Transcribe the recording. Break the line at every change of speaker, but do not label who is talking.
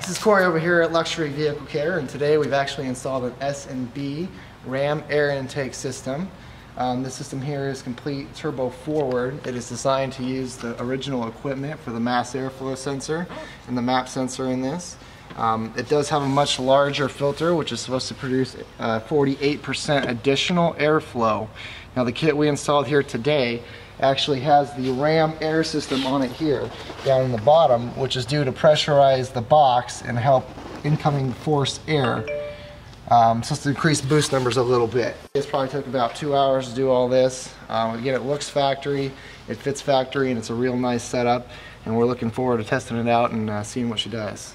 this is Corey over here at Luxury Vehicle Care, and today we've actually installed an S&B Ram air intake system. Um, this system here is complete turbo forward. It is designed to use the original equipment for the mass airflow sensor and the map sensor in this. Um, it does have a much larger filter, which is supposed to produce 48% uh, additional airflow. Now the kit we installed here today actually has the RAM air system on it here, down in the bottom, which is due to pressurize the box and help incoming force air. Um, so to increase boost numbers a little bit. This probably took about two hours to do all this. Um, again, it looks factory, it fits factory, and it's a real nice setup. And we're looking forward to testing it out and uh, seeing what she does.